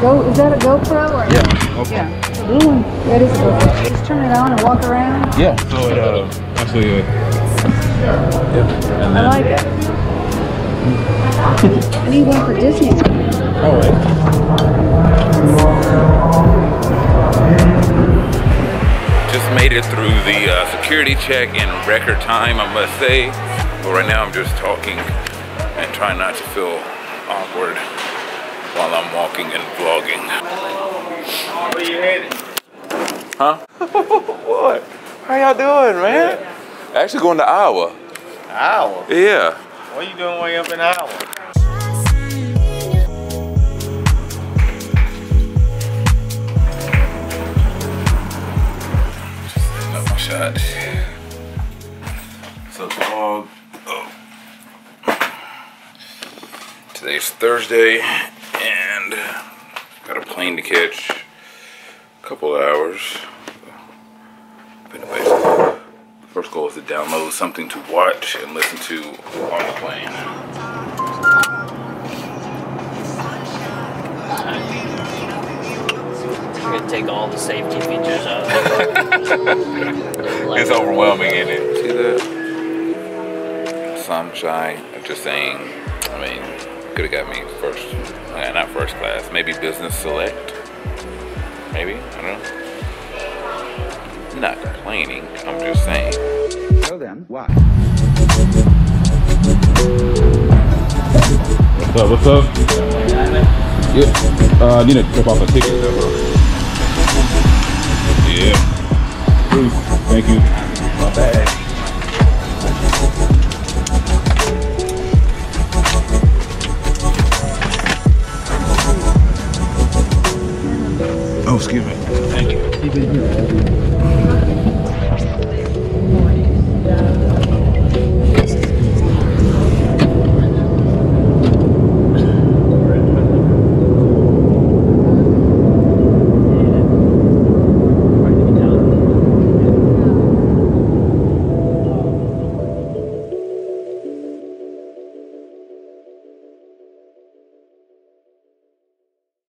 Go, is that a GoPro or? Yeah. Okay. Yeah. The blue one, that is a GoPro. Just turn it on and walk around. Yeah. So it uh actually uh, yeah. And I like it. I need one for Disney. oh wait. Just made it through the uh, security check in record time, I must say. But right now I'm just talking and trying not to feel awkward while I'm walking and vlogging. What are you headed? Huh? what? How y'all doing, man? Actually going to Iowa. Iowa. Yeah. What are you doing way up in Iowa? Shot. So vlog. Oh. Today's Thursday and got a plane to catch. A couple of hours. But anyways, first goal is to download something to watch and listen to on the plane. Take all the safety features out. It's overwhelming, isn't it? See that? So I'm shy. I'm just saying. I mean, could have got me first. Uh, not first class. Maybe business select. Maybe. I don't know. I'm not complaining. I'm just saying. Well then, why? What's up? What's up? Yeah. Uh, I need to trip off a ticket. though, bro. Oh, excuse me. Thank you.